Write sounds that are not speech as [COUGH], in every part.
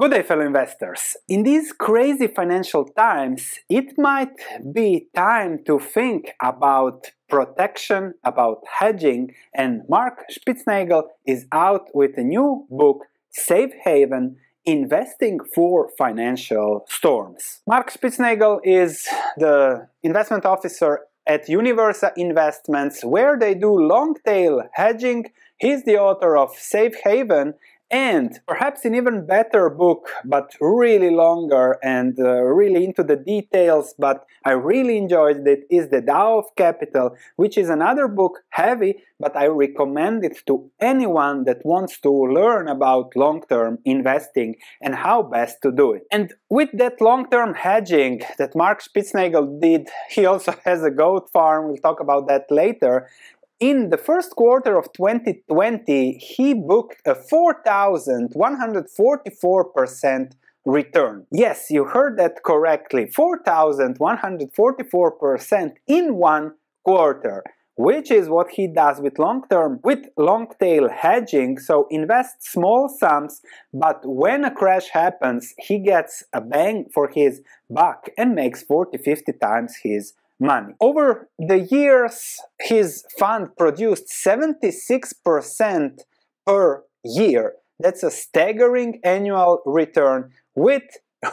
Good day, fellow investors. In these crazy financial times, it might be time to think about protection, about hedging, and Mark Spitznagel is out with a new book, Safe Haven Investing for Financial Storms. Mark Spitznagel is the investment officer at Universa Investments, where they do long tail hedging. He's the author of Safe Haven and perhaps an even better book, but really longer and uh, really into the details, but I really enjoyed it, is The Dao of Capital, which is another book, heavy, but I recommend it to anyone that wants to learn about long-term investing and how best to do it. And with that long-term hedging that Mark Spitznagel did, [LAUGHS] he also has a goat farm, we'll talk about that later, in the first quarter of 2020, he booked a 4,144% return. Yes, you heard that correctly, 4,144% in one quarter which is what he does with long term with long tail hedging so invest small sums but when a crash happens he gets a bang for his buck and makes 40 50 times his money. Over the years, his fund produced 76% per year. That's a staggering annual return with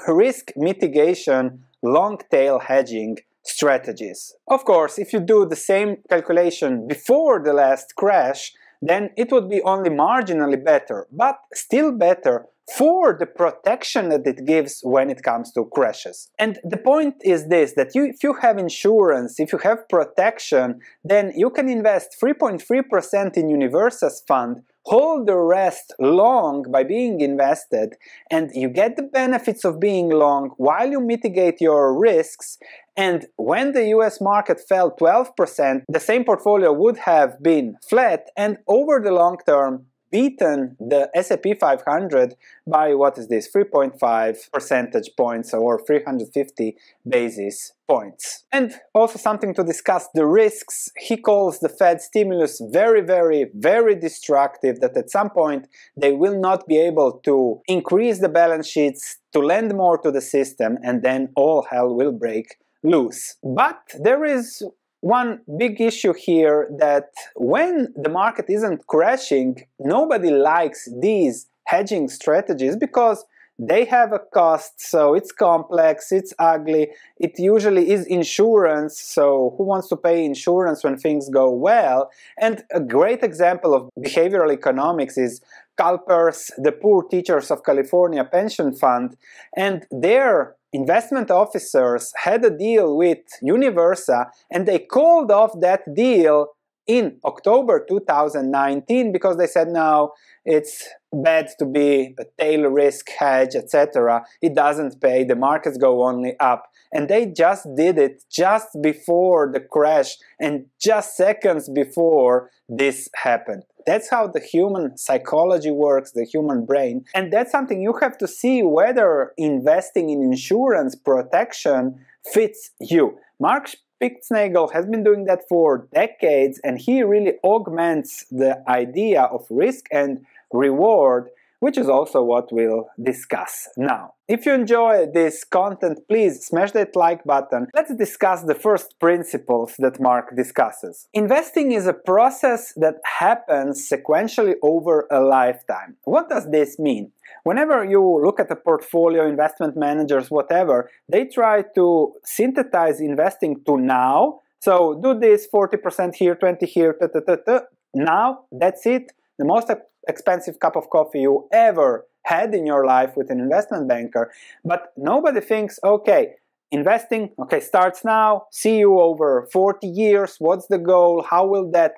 risk mitigation, long tail hedging strategies. Of course, if you do the same calculation before the last crash, then it would be only marginally better, but still better for the protection that it gives when it comes to crashes. And the point is this, that you, if you have insurance, if you have protection, then you can invest 3.3% in Universa's fund, hold the rest long by being invested, and you get the benefits of being long while you mitigate your risks, and when the US market fell 12%, the same portfolio would have been flat, and over the long term, beaten the S&P 500 by what is this 3.5 percentage points or 350 basis points. And also something to discuss the risks. He calls the Fed stimulus very very very destructive that at some point they will not be able to increase the balance sheets to lend more to the system and then all hell will break loose. But there is one big issue here that when the market isn't crashing, nobody likes these hedging strategies because they have a cost, so it's complex, it's ugly, it usually is insurance, so who wants to pay insurance when things go well? And a great example of behavioral economics is CalPERS, the Poor Teachers of California Pension Fund, and their investment officers had a deal with Universa and they called off that deal in October 2019 because they said no, it's bad to be a tail risk hedge, etc. It doesn't pay, the markets go only up. And they just did it just before the crash and just seconds before this happened. That's how the human psychology works, the human brain. And that's something you have to see whether investing in insurance protection fits you. Mark Spitznagel has been doing that for decades and he really augments the idea of risk and reward which is also what we'll discuss now. If you enjoy this content, please smash that like button. Let's discuss the first principles that Mark discusses. Investing is a process that happens sequentially over a lifetime. What does this mean? Whenever you look at a portfolio, investment managers, whatever, they try to synthesize investing to now. So do this 40% here, 20 here, ta, ta, ta, now, that's it. The most expensive cup of coffee you ever had in your life with an investment banker, but nobody thinks, okay, investing, okay, starts now, see you over 40 years, what's the goal, how will that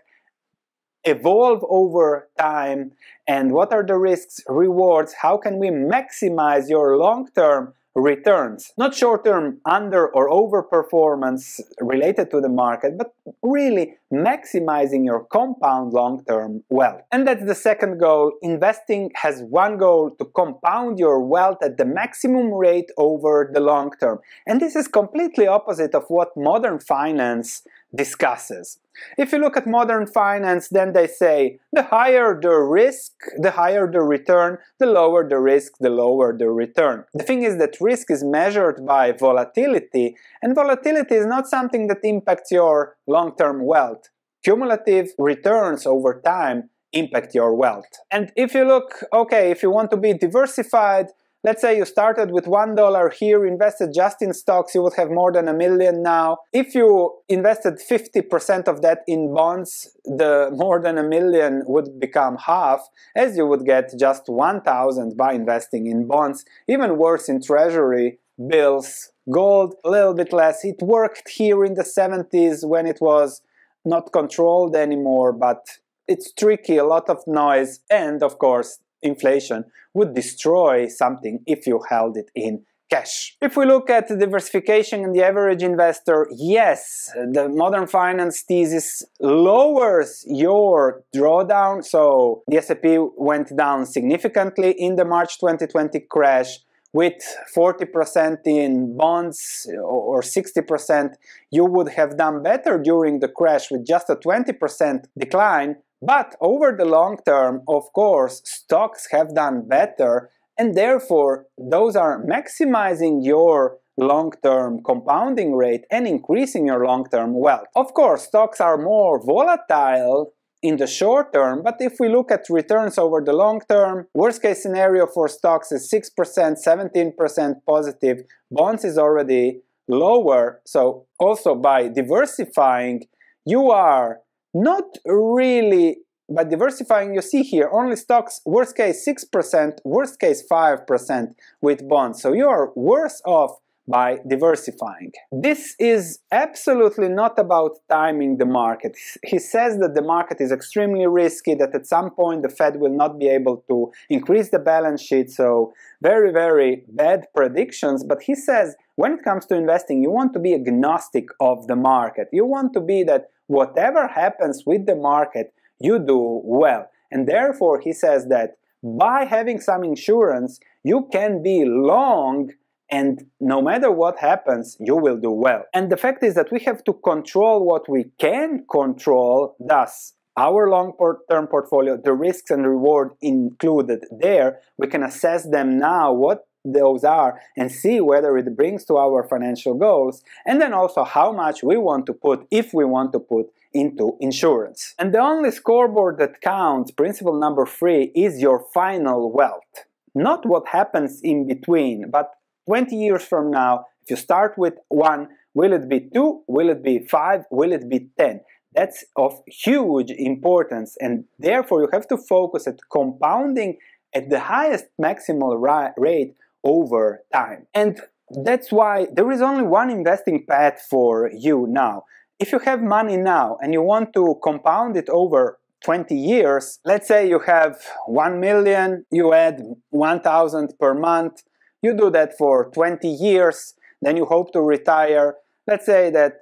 evolve over time, and what are the risks, rewards, how can we maximize your long-term returns. Not short-term under or over performance related to the market, but really maximizing your compound long-term wealth. And that's the second goal. Investing has one goal to compound your wealth at the maximum rate over the long term. And this is completely opposite of what modern finance discusses. If you look at modern finance, then they say the higher the risk, the higher the return, the lower the risk, the lower the return. The thing is that risk is measured by volatility, and volatility is not something that impacts your long-term wealth. Cumulative returns over time impact your wealth. And if you look, okay, if you want to be diversified, Let's say you started with $1 here, invested just in stocks, you would have more than a million now. If you invested 50% of that in bonds, the [LAUGHS] more than a million would become half, as you would get just 1,000 by investing in bonds. Even worse in treasury, bills, gold, a little bit less. It worked here in the 70s when it was not controlled anymore, but it's tricky, a lot of noise, and of course, inflation would destroy something if you held it in cash. If we look at diversification in the average investor, yes, the modern finance thesis lowers your drawdown. So the S&P went down significantly in the March 2020 crash with 40% in bonds or 60%, you would have done better during the crash with just a 20% decline but over the long term, of course, stocks have done better and therefore those are maximizing your long-term compounding rate and increasing your long-term wealth. Of course, stocks are more volatile in the short term, but if we look at returns over the long term, worst case scenario for stocks is 6%, 17% positive, bonds is already lower, so also by diversifying, you are not really by diversifying you see here only stocks worst case 6% worst case 5% with bonds. So you are worse off by diversifying. This is absolutely not about timing the market. He says that the market is extremely risky, that at some point the Fed will not be able to increase the balance sheet, so very, very bad predictions. But he says when it comes to investing, you want to be agnostic of the market. You want to be that whatever happens with the market, you do well. And therefore, he says that by having some insurance, you can be long and no matter what happens, you will do well. And the fact is that we have to control what we can control, thus our long-term portfolio, the risks and reward included there, we can assess them now, what those are, and see whether it brings to our financial goals, and then also how much we want to put, if we want to put, into insurance. And the only scoreboard that counts, principle number three, is your final wealth. Not what happens in between, but 20 years from now, if you start with 1, will it be 2, will it be 5, will it be 10? That's of huge importance and therefore you have to focus at compounding at the highest maximal rate over time. And that's why there is only one investing path for you now. If you have money now and you want to compound it over 20 years, let's say you have 1 million, you add 1000 per month, you do that for 20 years, then you hope to retire. Let's say that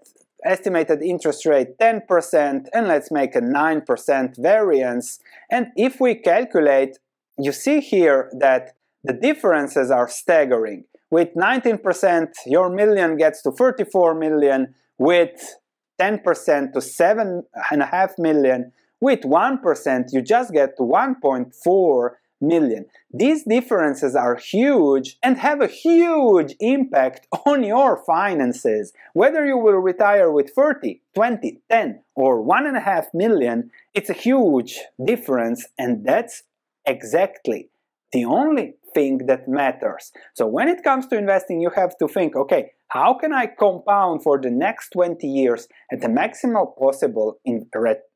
estimated interest rate 10% and let's make a 9% variance. And if we calculate, you see here that the differences are staggering. With 19%, your million gets to 34 million. With 10% to 7.5 million. With 1%, you just get to 1.4 million. These differences are huge and have a huge impact [LAUGHS] on your finances. Whether you will retire with 30, 20, 10 or 1.5 million, it's a huge difference and that's exactly the only thing that matters. So when it comes to investing, you have to think, okay, how can I compound for the next 20 years at the maximal possible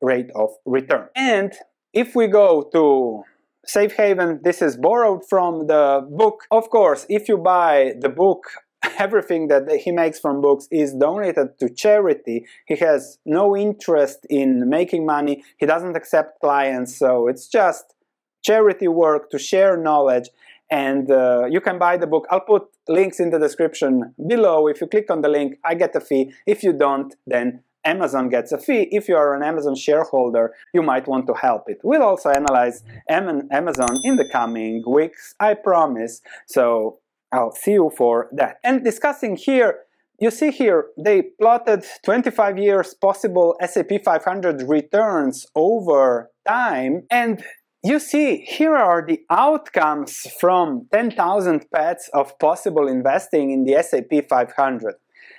rate of return? And if we go to Safe Haven, this is borrowed from the book. Of course, if you buy the book, [LAUGHS] everything that he makes from books is donated to charity. He has no interest in making money. He doesn't accept clients, so it's just charity work to share knowledge. And uh, you can buy the book. I'll put links in the description below. If you click on the link, I get a fee. If you don't, then Amazon gets a fee. If you are an Amazon shareholder, you might want to help it. We'll also analyze Amazon in the coming weeks, I promise. So I'll see you for that. And discussing here you see here, they plotted 25 years possible S&P 500 returns over time, and you see, here are the outcomes from 10,000 pets of possible investing in the S&P 500.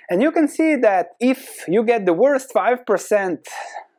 And you can see that if you get the worst 5%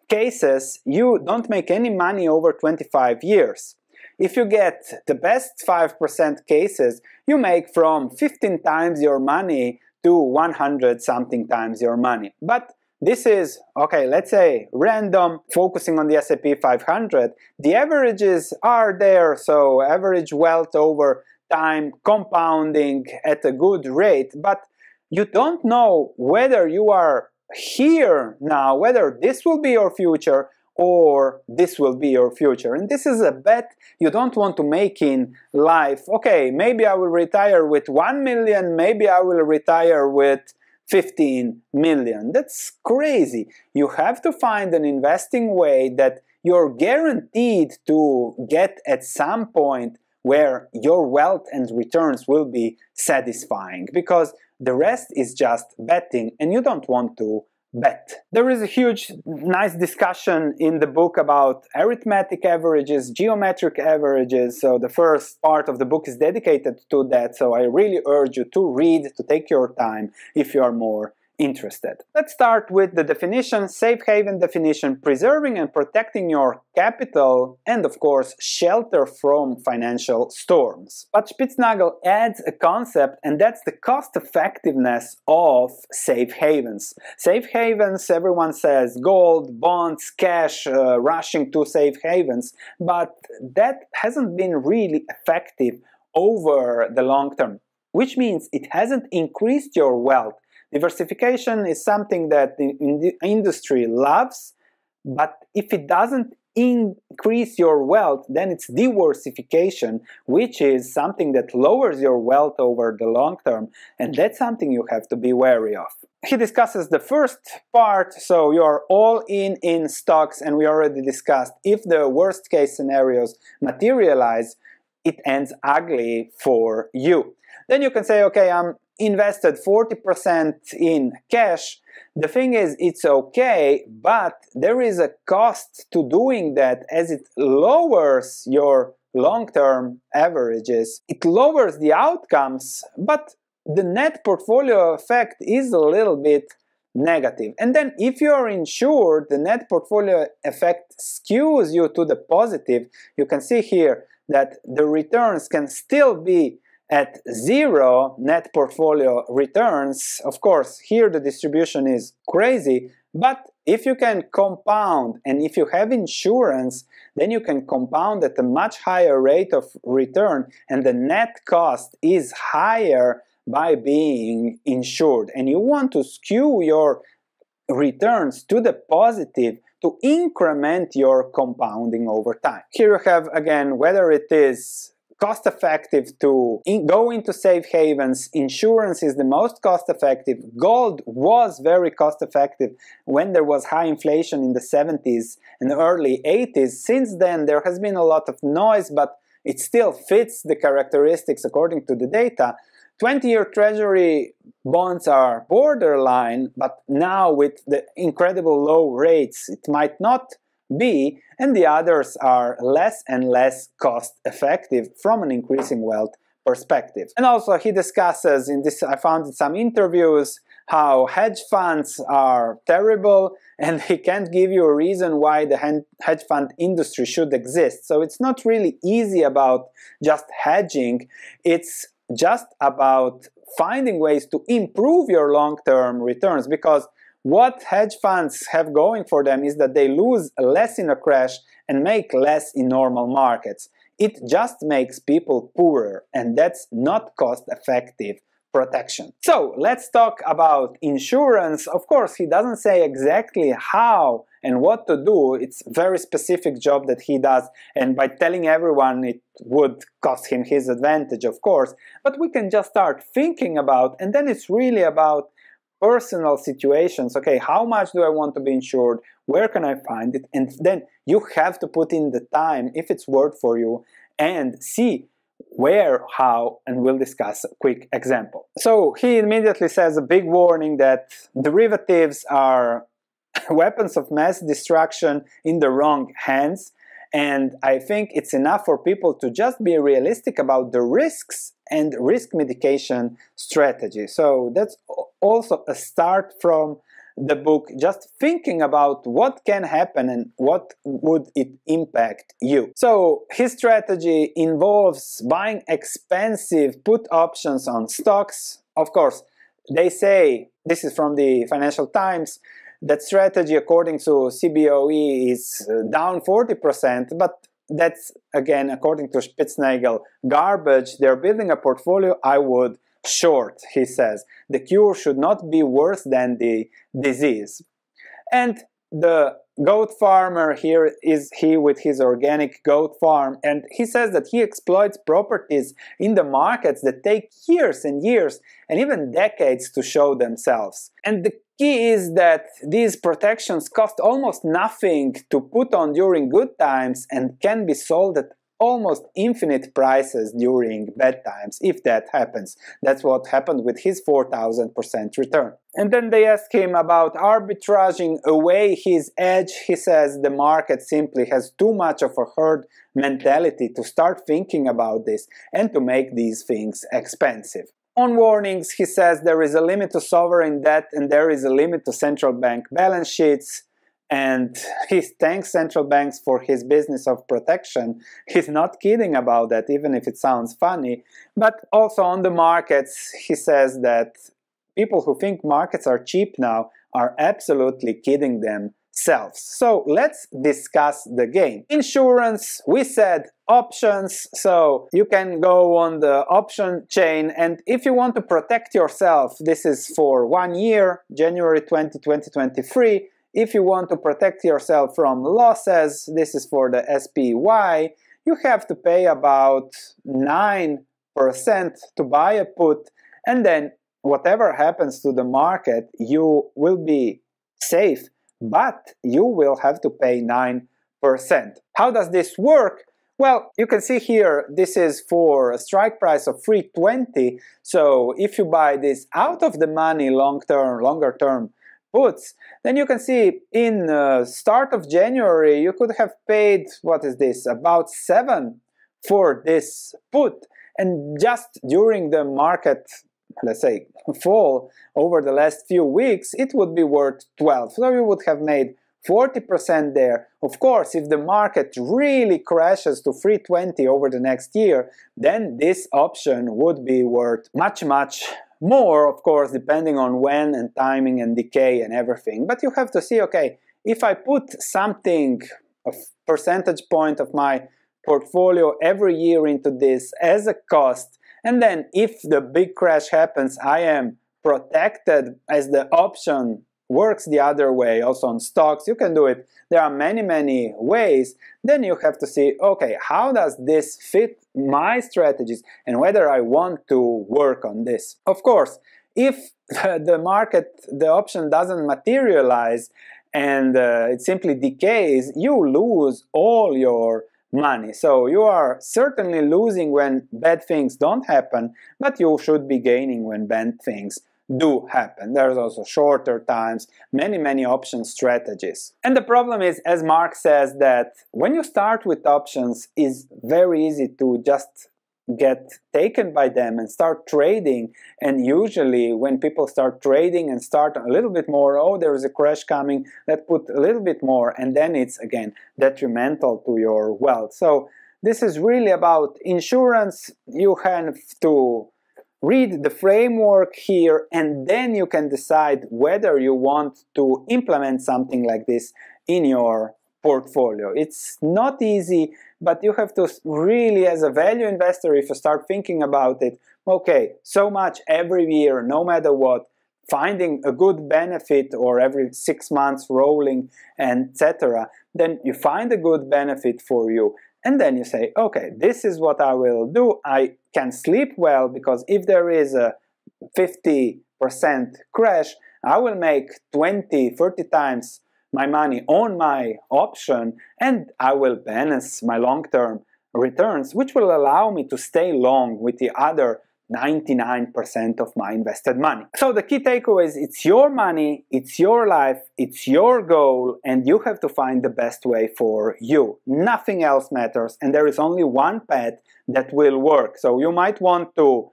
cases, you don't make any money over 25 years. If you get the best 5% cases, you make from 15 times your money to 100 something times your money. But this is, okay, let's say random, focusing on the S&P 500. The averages are there, so average wealth over time, compounding at a good rate, but you don't know whether you are here now, whether this will be your future or this will be your future. And this is a bet you don't want to make in life. Okay, maybe I will retire with 1 million, maybe I will retire with 15 million. That's crazy. You have to find an investing way that you're guaranteed to get at some point where your wealth and returns will be satisfying because the rest is just betting and you don't want to bet. There is a huge, nice discussion in the book about arithmetic averages, geometric averages. So the first part of the book is dedicated to that. So I really urge you to read, to take your time if you are more interested. Let's start with the definition, safe haven definition, preserving and protecting your capital and of course shelter from financial storms. But Spitznagel adds a concept and that's the cost effectiveness of safe havens. Safe havens, everyone says gold, bonds, cash, uh, rushing to safe havens, but that hasn't been really effective over the long term which means it hasn't increased your wealth Diversification is something that the, industry loves, but if it doesn't increase your wealth, then it's diversification, which is something that lowers your wealth over the long term, and that's something you have to be wary of. He discusses the first part, so you're all in in stocks, and we already discussed if the worst case scenarios materialize, it ends ugly for you. Then you can say, okay, I'm invested 40% in cash, the thing is it's okay, but there is a cost to doing that as it lowers your long-term averages. It lowers the outcomes, but the net portfolio effect is a little bit negative. And then if you're insured, the net portfolio effect skews you to the positive. You can see here that the returns can still be at zero net portfolio returns, of course, here the distribution is crazy, but if you can compound and if you have insurance, then you can compound at a much higher rate of return and the net cost is higher by being insured. And you want to skew your returns to the positive to increment your compounding over time. Here you have again whether it is cost effective to in go into safe havens. Insurance is the most cost effective. Gold was very cost effective when there was high inflation in the 70s and early 80s. Since then, there has been a lot of noise, but it still fits the characteristics according to the data. 20-year treasury bonds are borderline, but now with the incredible low rates, it might not be, and the others are less and less cost effective from an increasing wealth perspective. And also he discusses in this, I found in some interviews, how hedge funds are terrible [LAUGHS] and he can't give you a reason why the hedge fund industry should exist. So it's not really easy about just hedging, it's just about finding ways to improve your long-term returns because what hedge funds have going for them is that they lose less in a crash and make less in normal markets. It just makes people poorer, and that's not cost effective protection. So let's talk about insurance. Of course, he doesn't say exactly how and what to do. It's very specific job that he does, and by telling everyone it would cost him his advantage, of course. But we can just start thinking about, and then it's really about personal situations okay how much do i want to be insured where can i find it and then you have to put in the time if it's worth for you and see where, how, and we'll discuss a quick example. So he immediately says a big warning that derivatives are [LAUGHS] weapons of mass destruction in the wrong hands. And I think it's enough for people to just be realistic about the risks and risk mitigation strategy. So that's also a start from the book just thinking about what can happen and what would it impact you. So his strategy involves buying expensive put options on stocks. Of course, they say, this is from the Financial Times, that strategy according to CBOE is uh, down 40%, but that's again according to Spitznagel garbage. They're building a portfolio I would short, he says. The cure should not be worse than the disease. And the goat farmer here is he with his organic goat farm and he says that he exploits properties in the markets that take years and years and even decades to show themselves. And the key is that these protections cost almost nothing to put on during good times and can be sold at almost infinite prices during bad times, if that happens. That's what happened with his 4000% return. And then they ask him about arbitraging away his edge. He says the market simply has too much of a herd mentality to start thinking about this and to make these things expensive. On warnings, he says there is a limit to sovereign debt and there is a limit to central bank balance sheets and [LAUGHS] he thanks central banks for his business of protection. He's not kidding about that, even if it sounds funny. But also on the markets, he says that people who think markets are cheap now are absolutely kidding So let's discuss the game. Insurance, we said options, so you can go on the option chain. And if you want to protect yourself, this is for one year, January 20, 2023, if you want to protect yourself from losses, this is for the SPY, you have to pay about 9% to buy a put. And then whatever happens to the market, you will be safe, but you will have to pay 9%. How does this work? Well, you can see here, this is for a strike price of 320. So if you buy this out of the money long term, longer term puts, then you can see in uh, start of January you could have paid, what is this, about 7 for this put and just during the market let's say fall over the last few weeks it would be worth 12 so you would have made 40% there. Of course, if the market really crashes to 320 over the next year, then this option would be worth much, much more, of course, depending on when and timing and decay and everything. But you have to see, okay, if I put something, a percentage point of my portfolio every year into this as a cost, and then if the big crash happens, I am protected as the option works the other way also on stocks you can do it. There are many many ways. Then you have to see okay how does this fit my strategies and whether i want to work on this? Of course if [LAUGHS] the market the option doesn't materialize and uh, it simply decays you lose all your money so you are certainly losing when bad things don't happen but you should be gaining when bad things do happen. There's also shorter times, many, many option strategies. And the problem is, as Mark says, that when you start with options, is very easy to just get taken by them and start trading. And usually when people start trading and start a little bit more oh there is a crash coming let put a little bit more. And then it's again detrimental to your wealth. So this is really about insurance. You have to read the framework here and then you can decide whether you want to implement something like this in your portfolio. It's not easy, but you have to really, as a value investor, if you start thinking about it, okay, so much every year, no matter what, finding a good benefit or every six months rolling etc then you find a good benefit for you and then you say, okay, this is what I will do. I can sleep well because if there is a 50% crash, I will make 20, 30 times my money on my option and I will balance my long-term returns, which will allow me to stay long with the other 99% of my invested money. So the key takeaway is it's your money, it's your life, it's your goal, and you have to find the best way for you. Nothing else matters, and there is only one path that will work. So you might want to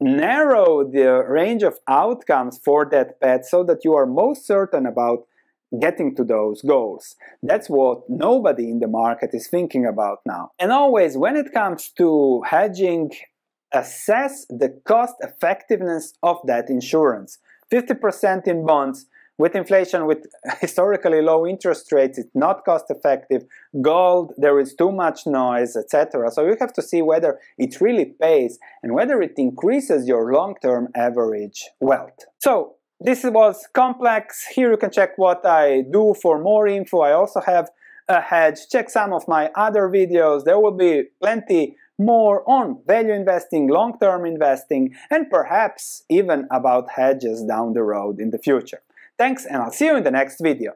narrow the range of outcomes for that path so that you are most certain about getting to those goals. That's what nobody in the market is thinking about now. And always, when it comes to hedging, assess the cost effectiveness of that insurance. 50% in bonds, with inflation, with [LAUGHS] historically low interest rates, it's not cost effective. Gold, there is too much noise, etc. So you have to see whether it really pays and whether it increases your long-term average wealth. So this was complex. Here you can check what I do for more info. I also have a hedge. Check some of my other videos. There will be plenty more on value investing, long-term investing, and perhaps even about hedges down the road in the future. Thanks and I'll see you in the next video.